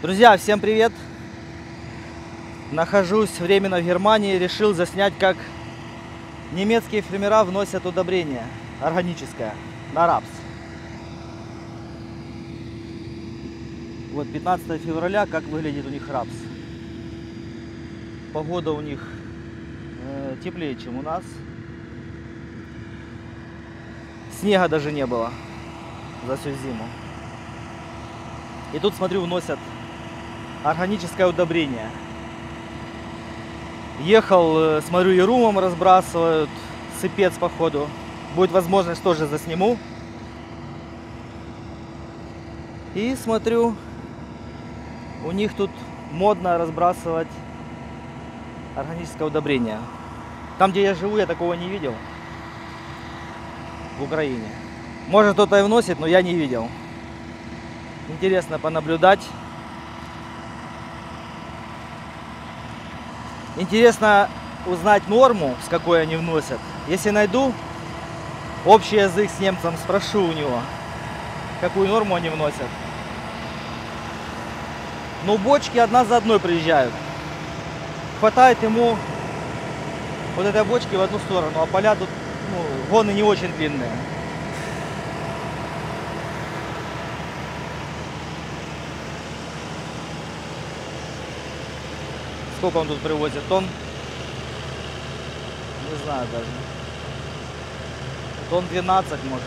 Друзья, всем привет! Нахожусь временно в Германии, решил заснять, как немецкие фермера вносят удобрение органическое на рапс. Вот 15 февраля, как выглядит у них рапс. Погода у них э, теплее, чем у нас. Снега даже не было за всю зиму. И тут, смотрю, вносят органическое удобрение. Ехал, э, смотрю, и румом разбрасывают, сыпец походу. Будет возможность, тоже засниму. И смотрю, у них тут модно разбрасывать органическое удобрение. Там, где я живу, я такого не видел. В Украине. Может кто-то и вносит, но я не видел. Интересно понаблюдать. Интересно узнать норму, с какой они вносят. Если найду общий язык с немцем, спрошу у него, какую норму они вносят. Но бочки одна за одной приезжают. Хватает ему вот этой бочки в одну сторону, а поля тут ну, гоны не очень длинные. Сколько он тут привозит тонн? Не знаю даже. Тонн 12 может.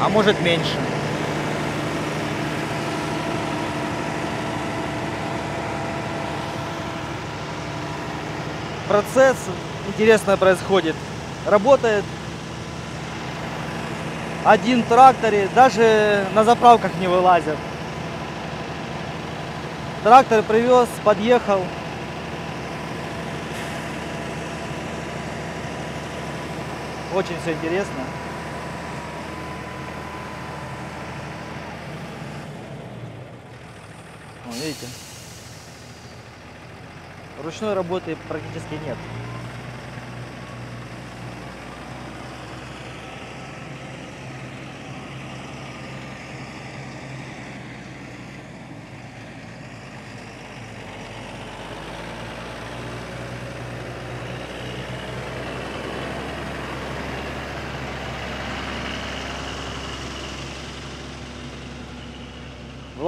А может меньше. Процесс интересно происходит. Работает один тракторе, даже на заправках не вылазят. Трактор привез, подъехал. Очень все интересно. Видите? Ручной работы практически нет.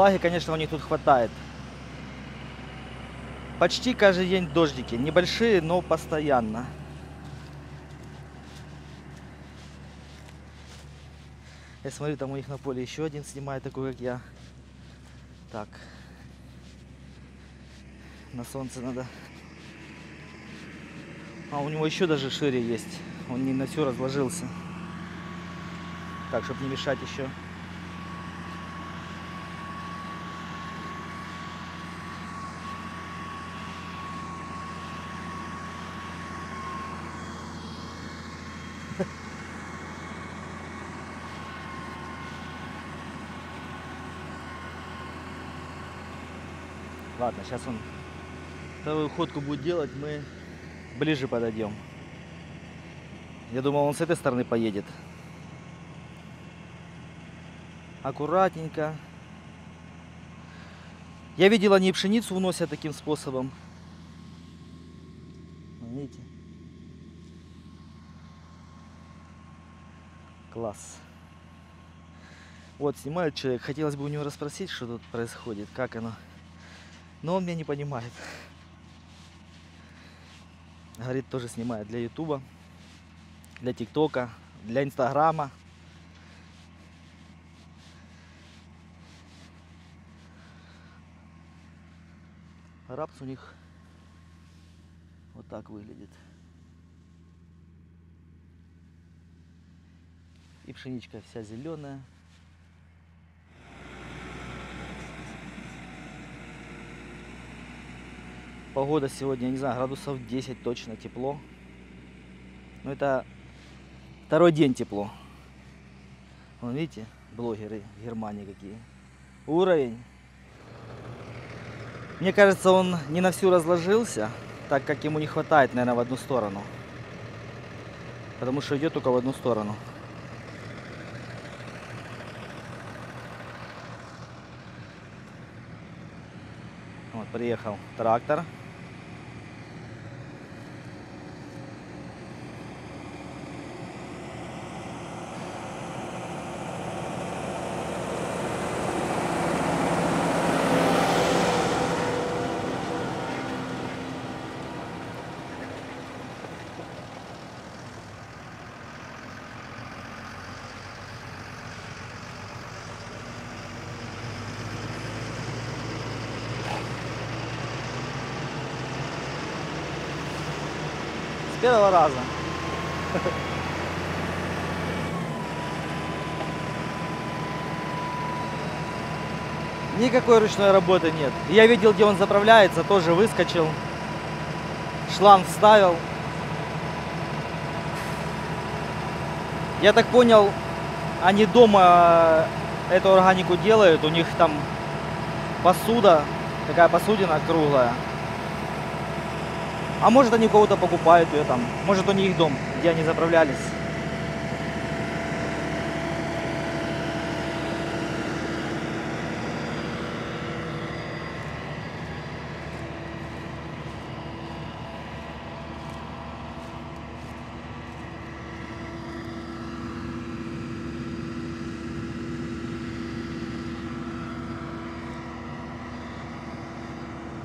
Влаги, конечно, у них тут хватает. Почти каждый день дождики. Небольшие, но постоянно. Я смотрю, там у них на поле еще один снимает, такой как я. Так. На солнце надо. А у него еще даже шире есть. Он не на все разложился. Так, чтобы не мешать еще. Ладно, сейчас он вторую ходку будет делать, мы ближе подойдем. Я думал, он с этой стороны поедет. Аккуратненько. Я видел, они пшеницу уносят таким способом. Видите? Класс. Вот, снимает человек. Хотелось бы у него расспросить, что тут происходит, как оно. Но он меня не понимает. Говорит, тоже снимает для ютуба, для тиктока, для инстаграма. Рапс у них вот так выглядит. И пшеничка вся зеленая. Погода сегодня, я не знаю, градусов 10 точно тепло. Но это второй день тепло. Вон, видите, блогеры Германии какие. Уровень. Мне кажется, он не на всю разложился, так как ему не хватает, наверное, в одну сторону. Потому что идет только в одну сторону. Вот, приехал трактор. Первого раза. Никакой ручной работы нет. Я видел, где он заправляется, тоже выскочил. Шланг вставил. Я так понял, они дома эту органику делают, у них там посуда, такая посудина круглая. А может они кого-то покупают ее там, может у них дом, где они заправлялись.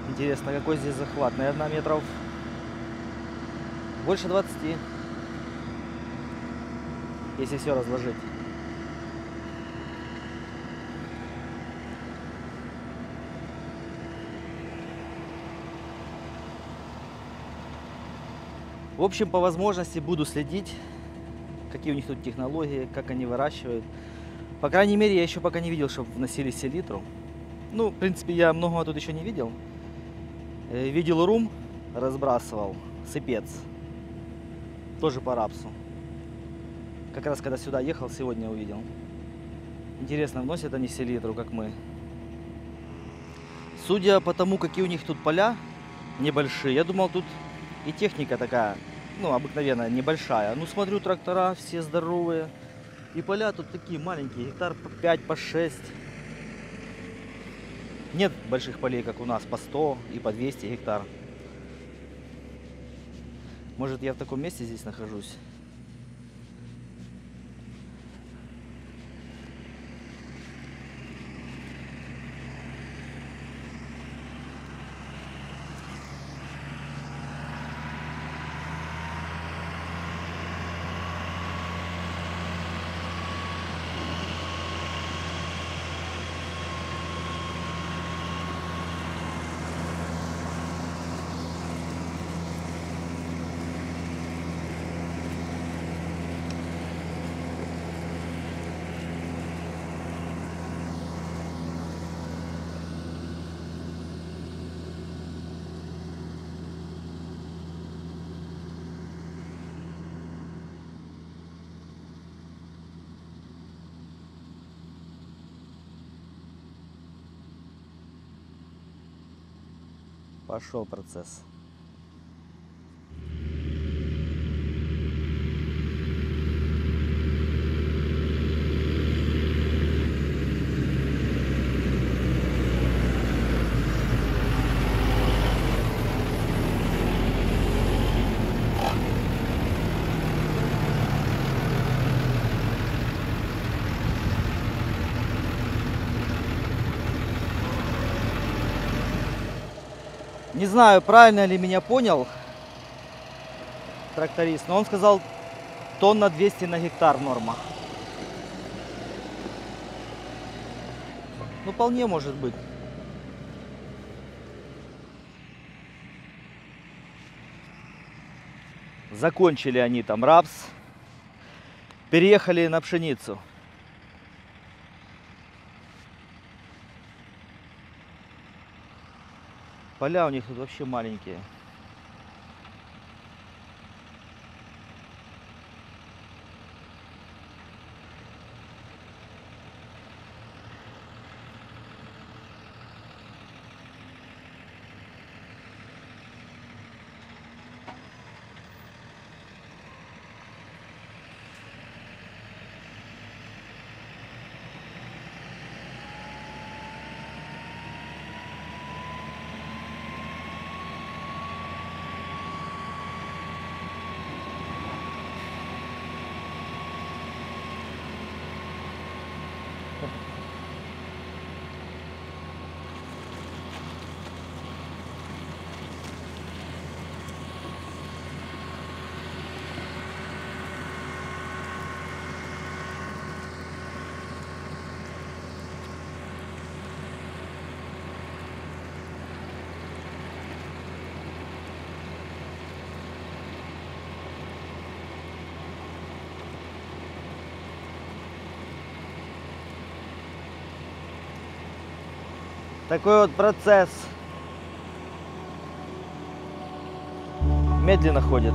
Интересно, какой здесь захват? Наверное, метров больше 20. Если все разложить. В общем, по возможности буду следить, какие у них тут технологии, как они выращивают. По крайней мере, я еще пока не видел, чтобы вносили селитру. Ну, в принципе, я многого тут еще не видел. Э, Видел рум, разбрасывал, сыпец. Тоже по рапсу. Как раз когда сюда ехал, сегодня увидел. Интересно, вносят они селитру, как мы. Судя по тому, какие у них тут поля небольшие, я думал, тут и техника такая, ну, обыкновенная, небольшая. Ну, смотрю, трактора все здоровые. И поля тут такие маленькие, гектар по 5, по 6. Нет больших полей, как у нас, по 100 и по 200 гектар. Может, я в таком месте здесь нахожусь? Пошел процесс. Не знаю, правильно ли меня понял тракторист, но он сказал тонн на 200 на гектар норма. Ну, вполне может быть. Закончили они там рапс, переехали на пшеницу. Поля у них тут вообще маленькие. Welcome. Такой вот процесс медленно ходит.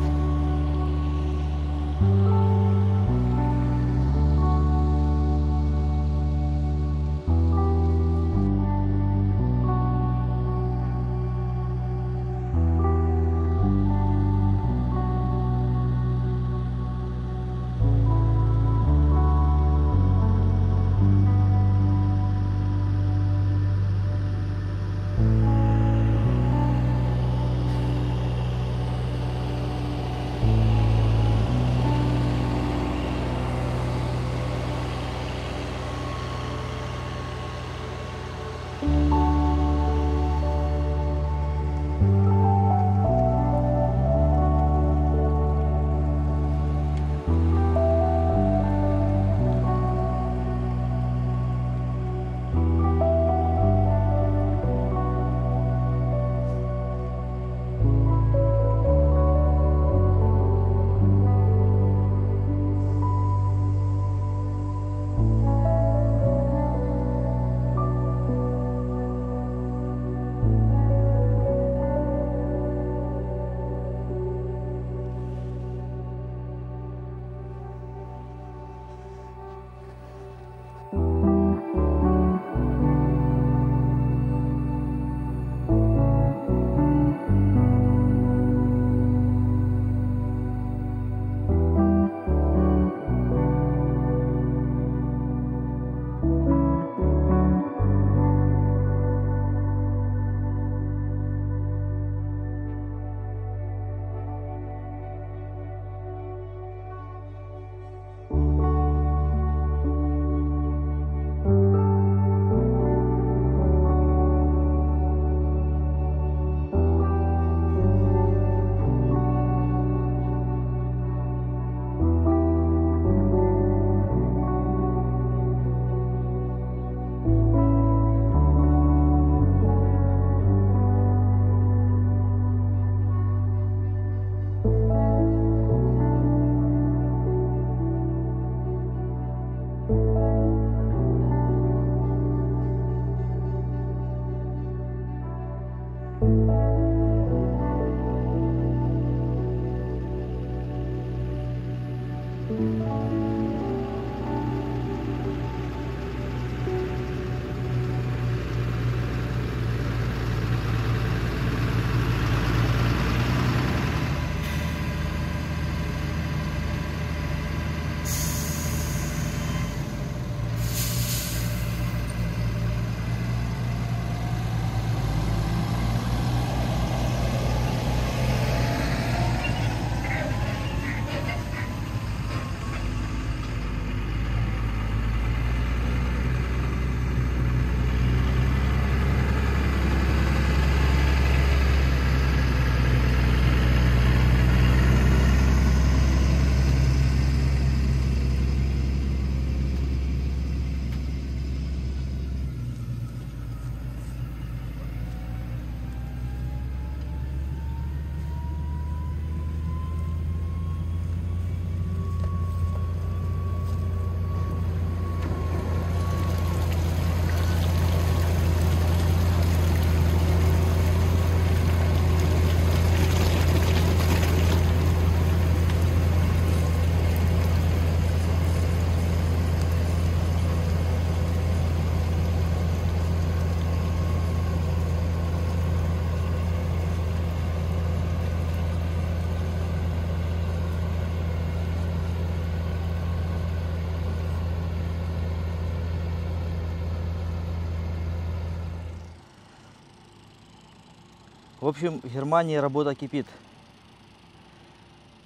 В общем, в Германии работа кипит.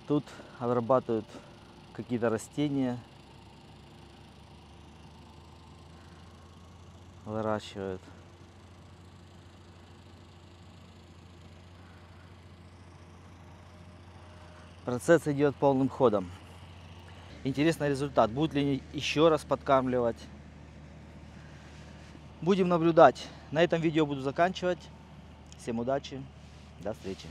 Тут обрабатывают какие-то растения. выращивают. Процесс идет полным ходом. Интересный результат. Будут ли еще раз подкармливать? Будем наблюдать. На этом видео буду заканчивать. Всем удачи. До встречи.